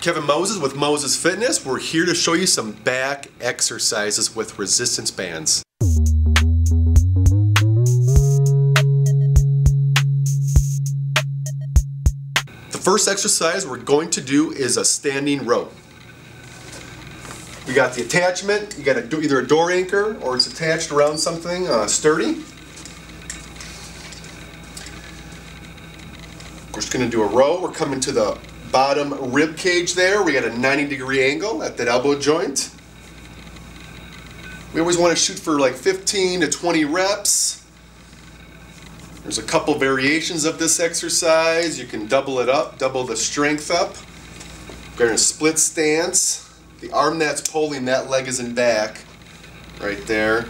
Kevin Moses with Moses Fitness. We're here to show you some back exercises with resistance bands. The first exercise we're going to do is a standing row. We got the attachment, you got a, either a door anchor or it's attached around something uh, sturdy. We're just going to do a row. We're coming to the bottom rib cage there. We got a 90 degree angle at that elbow joint. We always want to shoot for like 15 to 20 reps. There's a couple variations of this exercise. You can double it up, double the strength up. We're in a split stance. The arm that's pulling that leg is in back, right there.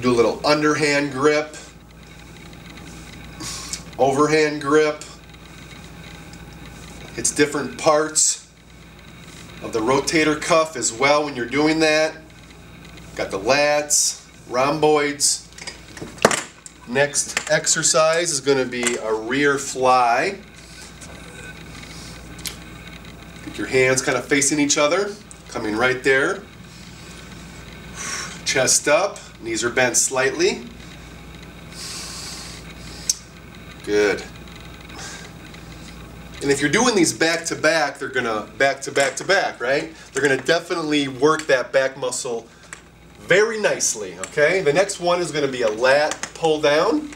Do a little underhand grip, overhand grip. It's different parts of the rotator cuff as well when you're doing that. Got the lats, rhomboids. Next exercise is going to be a rear fly. Get your hands kind of facing each other, coming right there. Chest up, knees are bent slightly. Good. And if you're doing these back to back, they're gonna back to back to back, right? They're gonna definitely work that back muscle very nicely, okay? The next one is gonna be a lat pull down.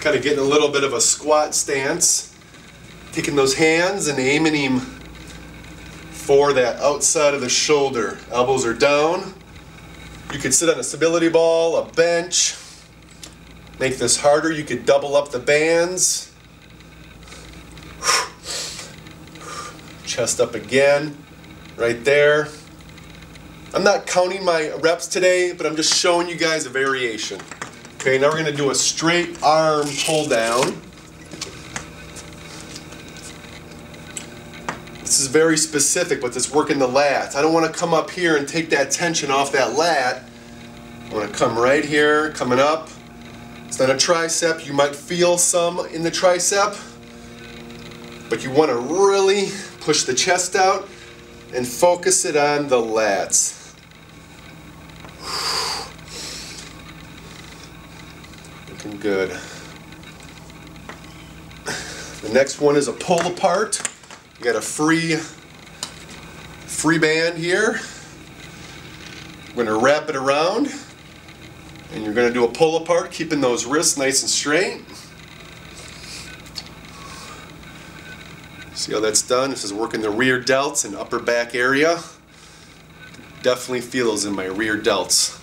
Kind of getting a little bit of a squat stance. Taking those hands and aiming him for that outside of the shoulder. Elbows are down. You could sit on a stability ball, a bench. Make this harder. You could double up the bands. Chest up again, right there. I'm not counting my reps today, but I'm just showing you guys a variation. Okay, now we're gonna do a straight arm pull down. This is very specific, but this working the lats. I don't wanna come up here and take that tension off that lat. I wanna come right here, coming up. It's not a tricep, you might feel some in the tricep, but you wanna really push the chest out and focus it on the lats. Looking good. The next one is a pull apart. You got a free, free band here. I'm gonna wrap it around and you're gonna do a pull apart, keeping those wrists nice and straight. See how that's done? This is working the rear delts and upper back area. Definitely feel those in my rear delts.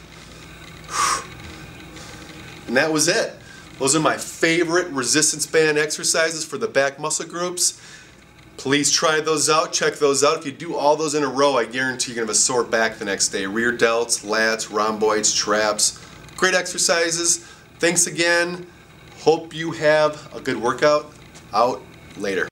And that was it. Those are my favorite resistance band exercises for the back muscle groups. Please try those out, check those out. If you do all those in a row, I guarantee you're gonna have a sore back the next day. Rear delts, lats, rhomboids, traps. Great exercises. Thanks again. Hope you have a good workout. Out later.